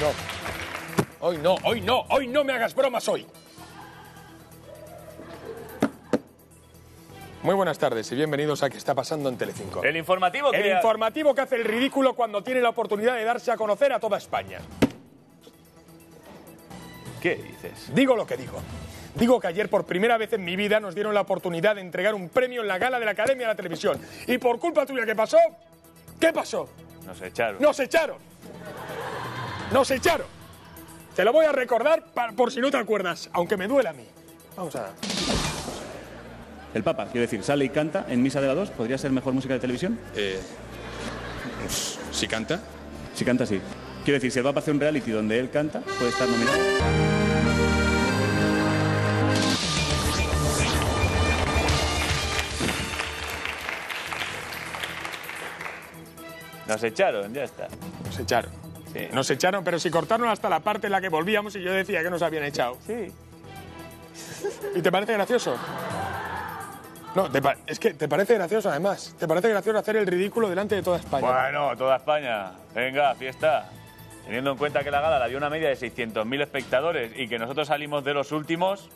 no. Hoy no, hoy no, hoy no me hagas bromas hoy. Muy buenas tardes y bienvenidos a ¿Qué está pasando en Telecinco? El informativo que... El informativo que hace el ridículo cuando tiene la oportunidad de darse a conocer a toda España. ¿Qué dices? Digo lo que digo. Digo que ayer por primera vez en mi vida nos dieron la oportunidad de entregar un premio en la gala de la Academia de la Televisión. Y por culpa tuya, ¿qué pasó? ¿Qué pasó? Nos echaron. Nos echaron. Nos echaron. Te lo voy a recordar por si no te acuerdas, aunque me duela a mí. Vamos a... El Papa, quiero decir, sale y canta en Misa de la 2. ¿Podría ser mejor música de televisión? Eh, si canta. Si canta, sí. Quiero decir, si el Papa hace un reality donde él canta, puede estar nominado. Nos echaron, ya está. Nos echaron. Sí. Nos echaron, pero si cortaron hasta la parte en la que volvíamos y yo decía que nos habían echado. Sí. ¿Y te parece gracioso? No, te pa- es que te parece gracioso además. Te parece gracioso hacer el ridículo delante de toda España. Bueno, toda España. Venga, fiesta. Teniendo en cuenta que la gala la vio una media de 600.000 espectadores y que nosotros salimos de los últimos,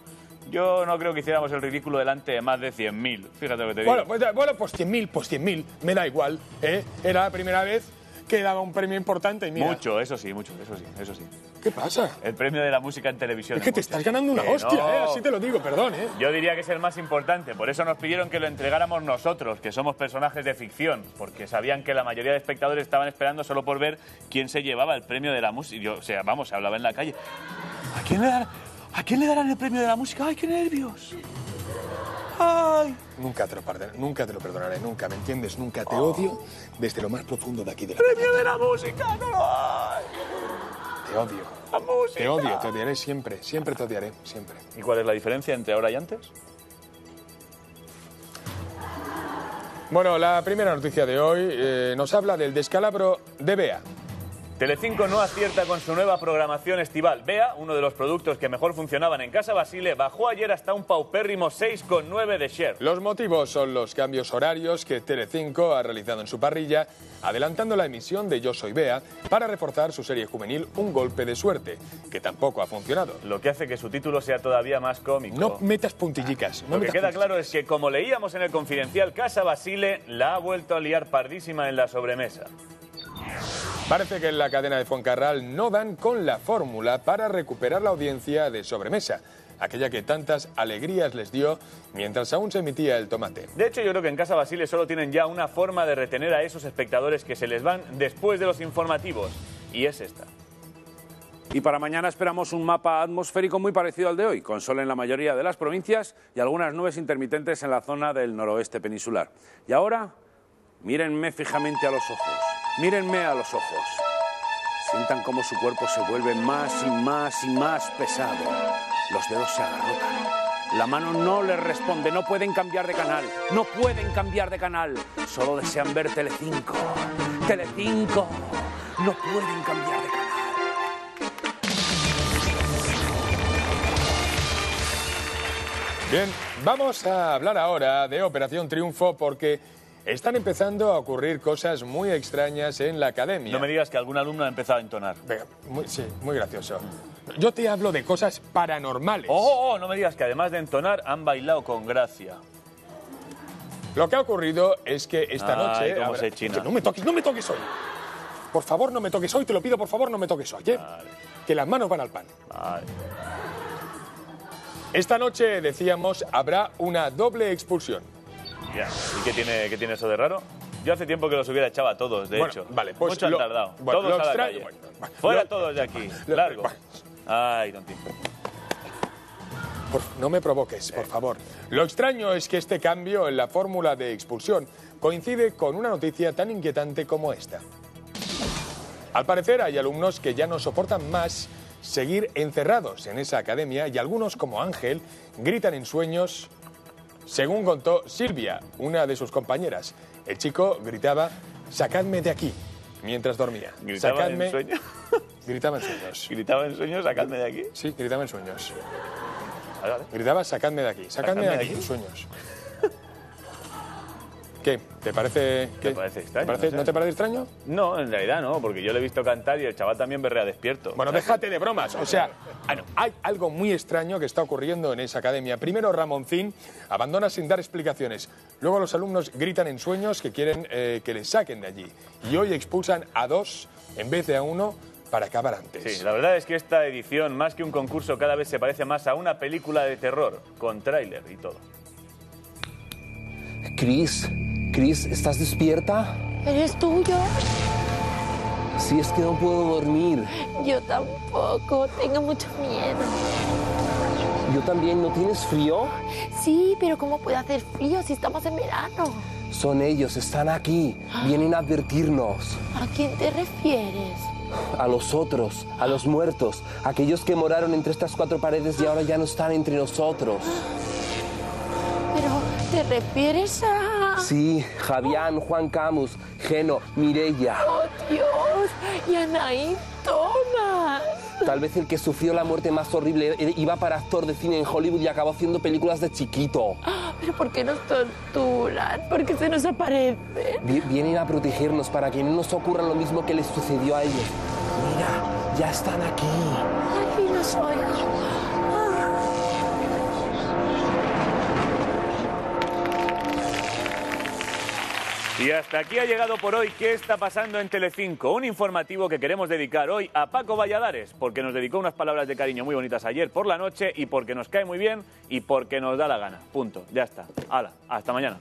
yo no creo que hiciéramos el ridículo delante de más de 100.000. Fíjate lo que te digo. Bueno, pues, bueno, pues 100.000, pues 100.000, me da igual. ¿eh? Era la primera vez que daba un premio importante y mira. mucho, eso sí, mucho, eso sí, eso sí. ¿Qué pasa? El premio de la música en televisión. Es que te estás ganando una Que hostia, no. ¿eh? Así te lo digo, perdón, ¿eh? Yo diría que es el más importante, por eso nos pidieron que lo entregáramos nosotros, que somos personajes de ficción, porque sabían que la mayoría de espectadores estaban esperando solo por ver quién se llevaba el premio de la música. Yo, o sea, vamos, se hablaba en la calle. ¿A quién le darán, ¿a quién le darán el premio de la música? ¡Ay, qué nervios! ¡Ay! Nunca te lo perdonaré, nunca te lo perdonaré, nunca, ¿me entiendes? Nunca te odio desde lo más profundo de aquí de la ¡Premio de la música! ¡No lo hay! Te odio. ¡La música! Te odio, te odiaré siempre, siempre te odiaré, siempre. ¿Y cuál es la diferencia entre ahora y antes? Bueno, la primera noticia de hoy eh, nos habla del descalabro de Bea. Telecinco no acierta con su nueva programación estival. Bea, uno de los productos que mejor funcionaban en Casa Basile, bajó ayer hasta un paupérrimo 6,9 de share. Los motivos son los cambios horarios que Telecinco ha realizado en su parrilla, adelantando la emisión de Yo Soy Bea para reforzar su serie juvenil Un Golpe de Suerte, que tampoco ha funcionado. Lo que hace que su título sea todavía más cómico. No metas puntillicas. No Lo que queda claro es que, como leíamos en el confidencial, Casa Basile la ha vuelto a liar pardísima en la sobremesa. Parece que en la cadena de Fuencarral no dan con la fórmula para recuperar la audiencia de sobremesa, aquella que tantas alegrías les dio mientras aún se emitía el tomate. De hecho, yo creo que en Casa Basile solo tienen ya una forma de retener a esos espectadores que se les van después de los informativos. Y es esta. Y para mañana esperamos un mapa atmosférico muy parecido al de hoy, con sol en la mayoría de las provincias y algunas nubes intermitentes en la zona del noroeste peninsular. Y ahora, mírenme fijamente a los ojos, mírenme a los ojos. Sientan cómo su cuerpo se vuelve más y más y más pesado. Los dedos se agarrotan. La mano no les responde, no pueden cambiar de canal, no pueden cambiar de canal. Solo desean ver Telecinco. Telecinco. No pueden cambiar de canal. Bien, vamos a hablar ahora de Operación Triunfo porque están empezando a ocurrir cosas muy extrañas en la academia. No me digas que algún alumno ha empezado a entonar. Venga, muy- sí, muy gracioso. Yo te hablo de cosas paranormales. Oh, oh, oh, no me digas que además de entonar han bailado con gracia. Lo que ha ocurrido es que esta Ay, noche... cómo habrá- se china. No me toques, no me toques hoy. Por favor, no me toques hoy, te lo pido, por favor, no me toques hoy. ¿eh? Que las manos van al pan. Vale. Esta noche, decíamos, habrá una doble expulsión. Ya. ¿Y qué tiene, qué tiene eso de raro? Yo hace tiempo que los hubiera echado a todos, de Bueno, hecho. vale, pues Mucho lo- han tardado. bueno, todos a la calle. bueno, Fuera lo- todos de aquí. Largo. Ay, tontín. Por- no me provoques, por favor. Lo extraño es que este cambio en la fórmula de expulsión coincide con una noticia tan inquietante como esta. Al parecer hay alumnos que ya no soportan más seguir encerrados en esa academia y algunos, como Ángel, gritan en sueños, según contó Silvia, una de sus compañeras. El chico gritaba, sacadme de aquí, mientras dormía. ¿Gritaba Sacadme... en sueños? Gritaba en sueños. ¿Gritaba en sueños? Sacadme de aquí. Sí, gritaba en sueños. Gritaba, sacadme de aquí, sacadme, Sacadme de aquí. en sueños. ¿Qué? ¿Te parece, ¿Te qué? parece extraño? parece- No sé. ¿No te parece extraño? No, en realidad no, porque yo le he visto cantar y el chaval también berrea despierto. Bueno, déjate de bromas. O sea, ah, no, hay algo muy extraño que está ocurriendo en esa academia. Primero, Ramoncín abandona sin dar explicaciones. Luego, los alumnos gritan en sueños que quieren eh, que les saquen de allí. Y hoy expulsan a dos en vez de a uno para acabar antes. Sí, la verdad es que esta edición, más que un concurso, cada vez se parece más a una película de terror, con tráiler y todo. Chris, Chris, ¿estás despierta? ¿Eres tuyo? Si es que no puedo dormir. Yo tampoco. Tengo mucho miedo. Yo también, ¿no tienes frío? Sí, pero ¿cómo puede hacer frío si estamos en verano? Son ellos, están aquí. Vienen a advertirnos. ¿A quién te refieres? A los otros, a los muertos, aquellos que moraron entre estas cuatro paredes y ahora ya no están entre nosotros. Pero, ¿te refieres a...? Sí, Javián, Juan Camus, Geno, Mirella. ¡Oh, Dios! Y Anaí Thomas. Tal vez el que sufrió la muerte más horrible eh, iba para actor de cine en Hollywood y acabó haciendo películas de chiquito. ¿Pero por qué nos torturan? ¿Por qué se nos aparecen? Vi- Vienen a protegernos para que no nos ocurra lo mismo que les sucedió a ellos. Mira, ya están aquí. Soy. Y hasta aquí ha llegado por hoy ¿Qué está pasando en Telecinco? Un informativo que queremos dedicar hoy a Paco Valladares, porque nos dedicó unas palabras de cariño muy bonitas ayer por la noche y porque nos cae muy bien y porque nos da la gana. Punto. Ya está. Hala, hasta mañana.